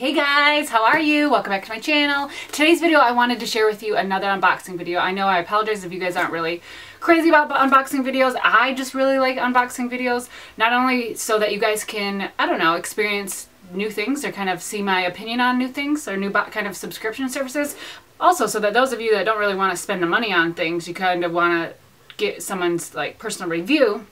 Hey guys, how are you? Welcome back to my channel. Today's video I wanted to share with you another unboxing video. I know I apologize if you guys aren't really crazy about unboxing videos. I just really like unboxing videos, not only so that you guys can, I don't know, experience new things or kind of see my opinion on new things or new kind of subscription services, also so that those of you that don't really want to spend the money on things, you kind of want to get someone's like personal review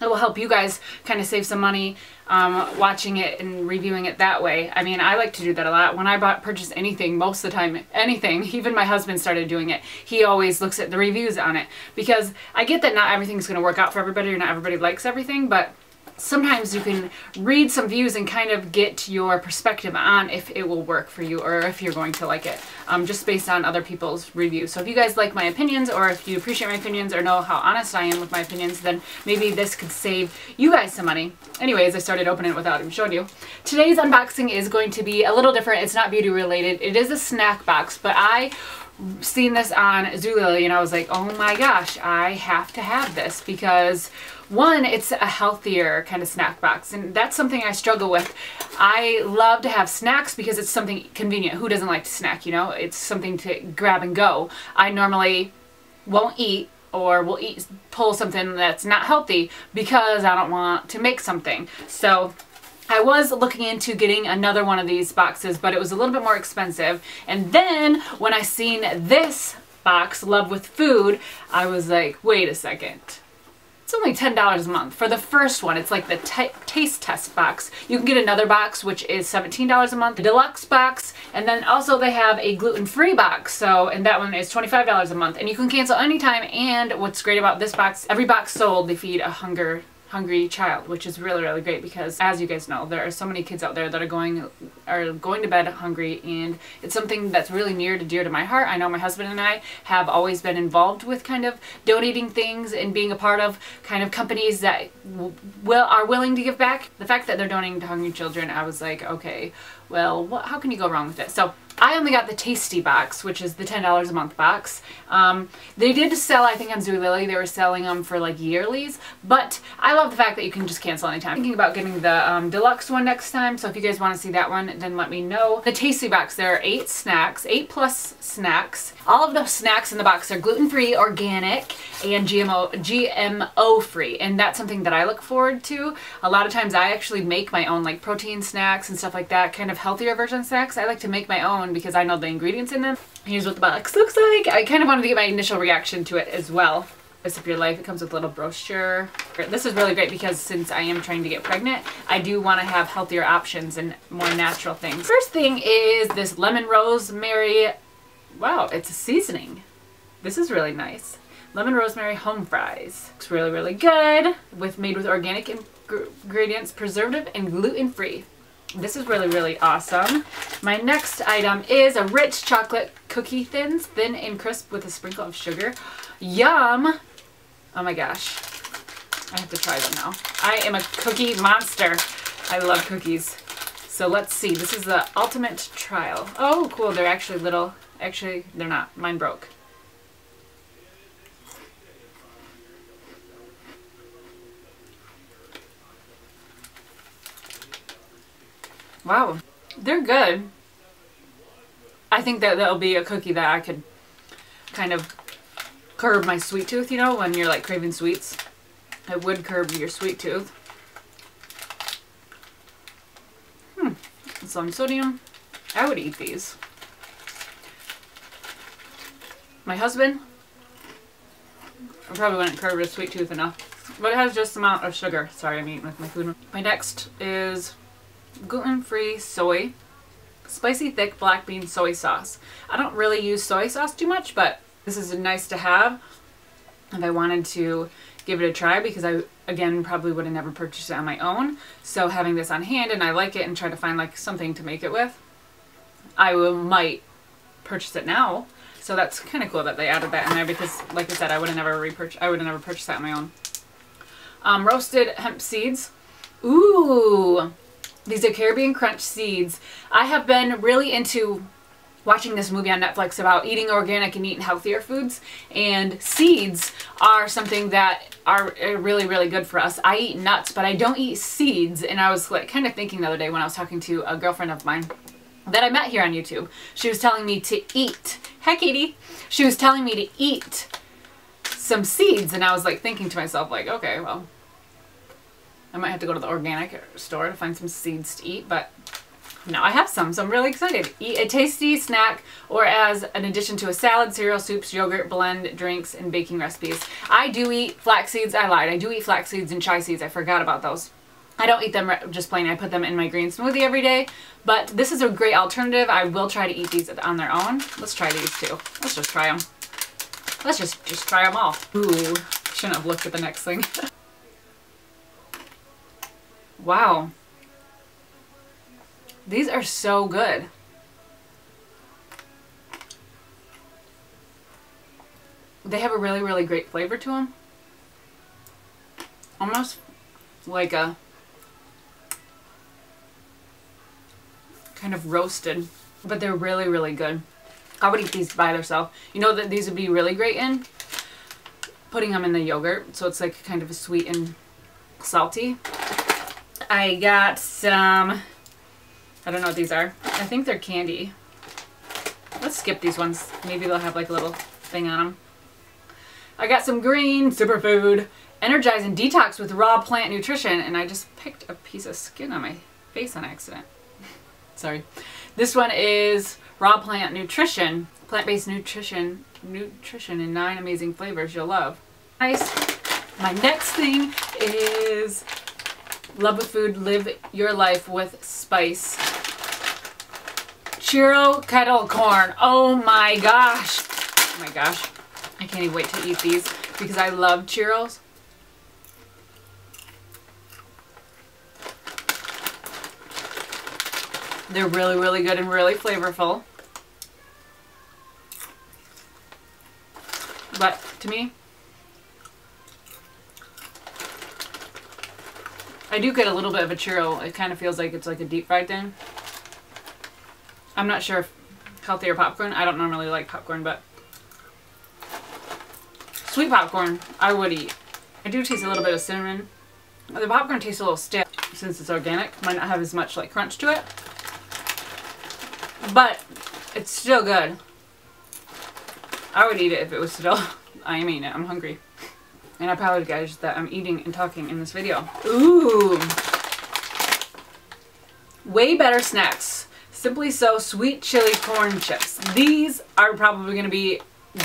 it will help you guys kind of save some money um, watching it and reviewing it that way. I mean, I like to do that a lot. When I bought purchase anything, most of the time, anything, even my husband started doing it. He always looks at the reviews on it because I get that not everything's going to work out for everybody or not everybody likes everything, but sometimes you can read some views and kind of get your perspective on if it will work for you or if you're going to like it um, just based on other people's reviews. So if you guys like my opinions or if you appreciate my opinions or know how honest I am with my opinions, then maybe this could save you guys some money. Anyways, I started opening it without even showing you. Today's unboxing is going to be a little different. It's not beauty related. It is a snack box, but I seen this on Zulily and I was like, oh my gosh, I have to have this because one, it's a healthier kind of snack box, and that's something I struggle with. I love to have snacks because it's something convenient. Who doesn't like to snack, you know? It's something to grab and go. I normally won't eat or will eat pull something that's not healthy because I don't want to make something. So I was looking into getting another one of these boxes, but it was a little bit more expensive. And then when I seen this box, Love with Food, I was like, wait a second it's only $10 a month. For the first one, it's like the taste test box. You can get another box, which is $17 a month, the deluxe box, and then also they have a gluten-free box. So, and that one is $25 a month. And you can cancel anytime. And what's great about this box, every box sold, they feed a hunger hungry child, which is really, really great because as you guys know, there are so many kids out there that are going are going to bed hungry and it's something that's really near to dear to my heart. I know my husband and I have always been involved with kind of donating things and being a part of kind of companies that will are willing to give back. The fact that they're donating to hungry children, I was like, okay, well, what, how can you go wrong with it? So I only got the Tasty box, which is the $10 a month box. Um, they did sell, I think on Zulily, they were selling them for like yearlies, but I love the fact that you can just cancel anytime. I'm thinking about getting the um, deluxe one next time, so if you guys want to see that one, then let me know. The Tasty box, there are eight snacks, eight plus snacks. All of the snacks in the box are gluten-free, organic, and GMO, GMO-free, and that's something that I look forward to. A lot of times I actually make my own like protein snacks and stuff like that, kind of healthier version snacks. I like to make my own because I know the ingredients in them. Here's what the box looks like. I kind of wanted to get my initial reaction to it as well. Rest of your life. It comes with a little brochure. This is really great because since I am trying to get pregnant, I do want to have healthier options and more natural things. First thing is this lemon rosemary. Wow, it's a seasoning. This is really nice. Lemon rosemary home fries. Looks really, really good. With made with organic ingredients, preservative and gluten free. This is really, really awesome. My next item is a rich chocolate cookie thins, thin and crisp with a sprinkle of sugar. Yum! Oh my gosh. I have to try them now. I am a cookie monster. I love cookies. So let's see. This is the ultimate trial. Oh, cool. They're actually little. Actually, they're not. Mine broke. Wow, they're good. I think that that'll be a cookie that I could kind of curb my sweet tooth, you know, when you're like craving sweets. It would curb your sweet tooth. Hmm, on sodium. I would eat these. My husband, I probably wouldn't curb his sweet tooth enough. But it has just amount of sugar. Sorry, I'm eating with my food. My next is gluten-free soy, spicy thick black bean soy sauce. I don't really use soy sauce too much, but this is nice to have if I wanted to give it a try because I, again, probably would have never purchased it on my own. So having this on hand and I like it and try to find like something to make it with, I will, might purchase it now. So that's kind of cool that they added that in there because, like I said, I would have never repurchased. I would have never purchased that on my own. Um, roasted hemp seeds. Ooh, these are Caribbean Crunch seeds. I have been really into watching this movie on Netflix about eating organic and eating healthier foods and seeds are something that are really really good for us. I eat nuts but I don't eat seeds and I was like kind of thinking the other day when I was talking to a girlfriend of mine that I met here on YouTube. She was telling me to eat. Hey, Katie. She was telling me to eat some seeds, and I was like thinking to myself, like, okay, well, I might have to go to the organic store to find some seeds to eat, but now I have some, so I'm really excited. Eat a tasty snack or as an addition to a salad, cereal, soups, yogurt, blend, drinks, and baking recipes. I do eat flax seeds. I lied. I do eat flax seeds and chia seeds. I forgot about those. I don't eat them just plain. I put them in my green smoothie every day. But this is a great alternative. I will try to eat these on their own. Let's try these too. Let's just try them. Let's just, just try them all. Ooh, shouldn't have looked at the next thing. wow. These are so good. They have a really, really great flavor to them. Almost like a kind of roasted, but they're really, really good. I would eat these by themselves. You know that these would be really great in? Putting them in the yogurt, so it's like kind of a sweet and salty. I got some, I don't know what these are. I think they're candy. Let's skip these ones. Maybe they'll have like a little thing on them. I got some green superfood, energize and detox with raw plant nutrition, and I just picked a piece of skin on my face on accident. Sorry. This one is raw plant nutrition, plant-based nutrition, nutrition in nine amazing flavors you'll love. Nice. My next thing is Love of Food, Live Your Life with Spice. Churro kettle corn. Oh my gosh. Oh my gosh. I can't even wait to eat these because I love churros. They're really, really good and really flavorful. But to me, I do get a little bit of a churro. It kind of feels like it's like a deep fried thing. I'm not sure if healthier popcorn. I don't normally like popcorn, but sweet popcorn I would eat. I do taste a little bit of cinnamon. The popcorn tastes a little stiff since it's organic. Might not have as much like crunch to it. But it's still good. I would eat it if it was still, I am eating it, I'm hungry. And I apologize that I'm eating and talking in this video. Ooh. Way better snacks. Simply So sweet chili corn chips. These are probably going to be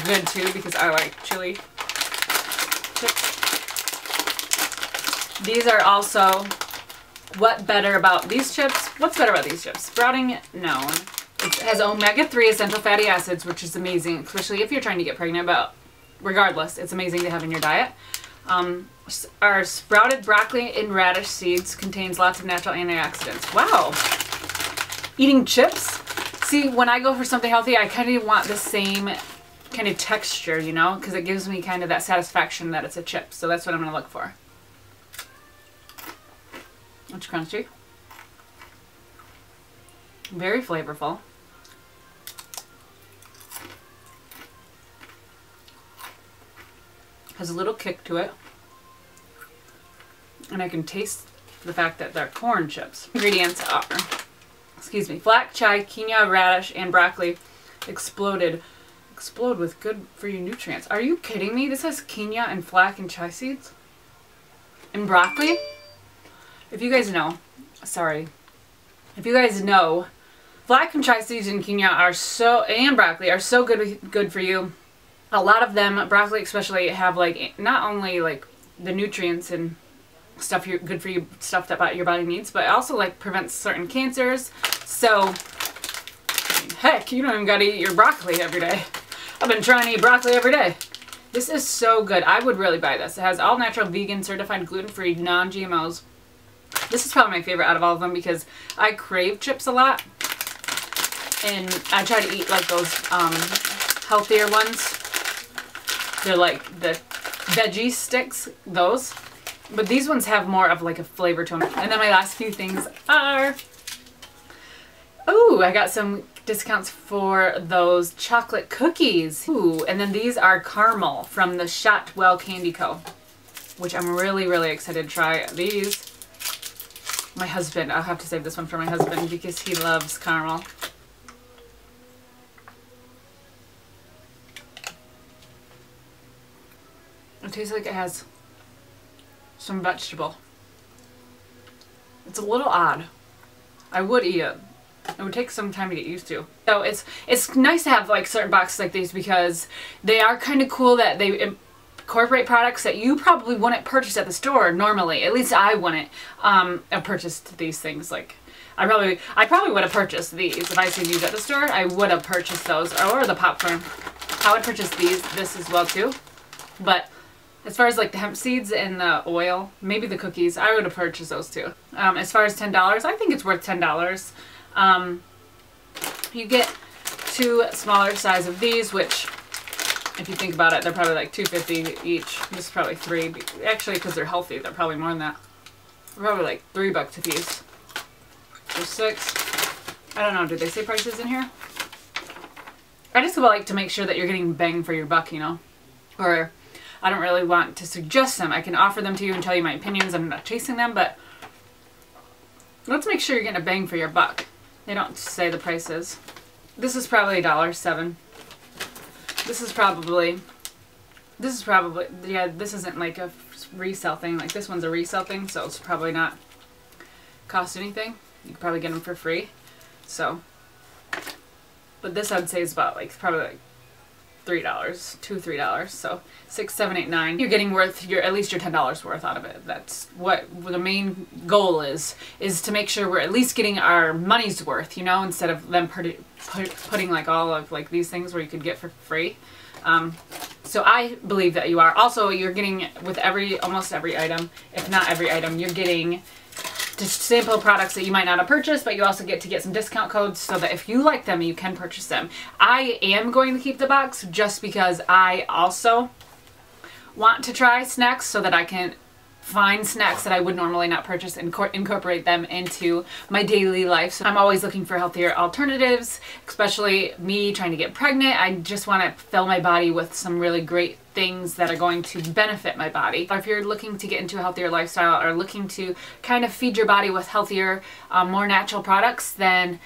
good too because I like chili chips. These are also, what better about these chips? What's better about these chips? Sprouting? No. It has omega-3 essential fatty acids, which is amazing, especially if you're trying to get pregnant, but regardless, it's amazing to have in your diet. Um, our sprouted broccoli and radish seeds contains lots of natural antioxidants. Wow. Eating chips? See, when I go for something healthy, I kind of want the same kind of texture, you know, because it gives me kind of that satisfaction that it's a chip. So that's what I'm going to look for. It's crunchy. Very flavorful. Has a little kick to it. And I can taste the fact that they're corn chips. Ingredients are, excuse me, flax, chia, quinoa, radish, and broccoli exploded. Explode with good for you nutrients. Are you kidding me? This has quinoa and flax and chia seeds? And broccoli? If you guys know, sorry, if you guys know, flax and chia seeds and quinoa are so, and broccoli are so good, good for you a lot of them, broccoli especially, have like not only like the nutrients and stuff you're good for you stuff that your body needs, but also like prevents certain cancers. So heck, you don't even gotta eat your broccoli every day. I've been trying to eat broccoli every day. This is so good. I would really buy this. It has all natural, vegan, certified, gluten-free, non-GMOs. This is probably my favorite out of all of them because I crave chips a lot. And I try to eat like those um, healthier ones they're like the veggie sticks, those. But these ones have more of like a flavor to them. And then my last few things are... Oh, I got some discounts for those chocolate cookies. Ooh, and then these are caramel from the Shotwell Candy Co. Which I'm really, really excited to try these. My husband, I'll have to save this one for my husband because he loves caramel. It tastes like it has some vegetable. It's a little odd. I would eat it. It would take some time to get used to. So it's it's nice to have like certain boxes like these because they are kind of cool that they incorporate products that you probably wouldn't purchase at the store normally. At least I wouldn't um, have purchased these things. Like I probably I probably would have purchased these if I seen these at the store. I would have purchased those or the popcorn. I would purchase these this as well too. But as far as like the hemp seeds and the oil, maybe the cookies, I would have purchased those too. Um, as far as $10, I think it's worth $10. Um, you get two smaller size of these, which if you think about it, they're probably like 250 each. This is probably three. Actually, because they're healthy, they're probably more than that. Probably like three bucks a piece. So six. I don't know, did they say prices in here? I just would like to make sure that you're getting bang for your buck, you know? Or I don't really want to suggest them. I can offer them to you and tell you my opinions. I'm not chasing them, but let's make sure you're getting a bang for your buck. They don't say the prices. This is probably a dollar seven. This is probably, this is probably, yeah, this isn't like a resale thing. Like this one's a resale thing, so it's probably not cost anything. You could probably get them for free. So, but this I'd say is about like probably like three dollars, two three dollars. So six, seven, eight, nine. You're getting worth your at least your ten dollars worth out of it. That's what the main goal is is to make sure we're at least getting our money's worth. You know, instead of them put, put, putting like all of like these things where you could get for free. Um, so I believe that you are. Also, you're getting with every almost every item, if not every item, you're getting sample products that you might not have purchased, but you also get to get some discount codes so that if you like them, you can purchase them. I am going to keep the box just because I also want to try snacks so that I can find snacks that I would normally not purchase and incorporate them into my daily life. So I'm always looking for healthier alternatives, especially me trying to get pregnant. I just want to fill my body with some really great things that are going to benefit my body. If you're looking to get into a healthier lifestyle or looking to kind of feed your body with healthier, um, more natural products, then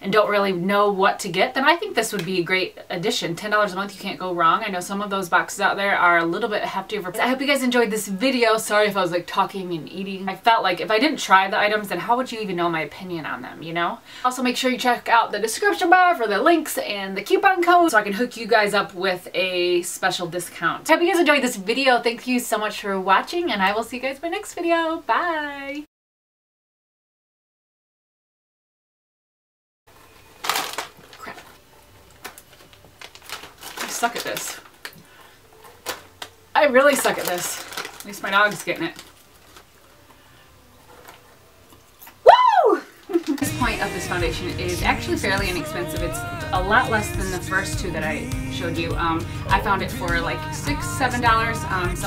and don't really know what to get, then I think this would be a great addition. $10 a month, you can't go wrong. I know some of those boxes out there are a little bit hefty. I hope you guys enjoyed this video. Sorry if I was like talking and eating. I felt like if I didn't try the items, then how would you even know my opinion on them, you know? Also make sure you check out the description bar for the links and the coupon code so I can hook you guys up with a special discount. I hope you guys enjoyed this video. Thank you so much for watching and I will see you guys in my next video. Bye! Suck at this. I really suck at this. At least my dog's getting it. Woo! this point of this foundation is actually fairly inexpensive. It's a lot less than the first two that I showed you. Um, I found it for like six, seven dollars. Um, some